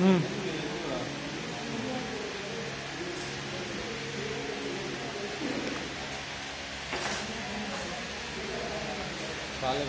嗯。查了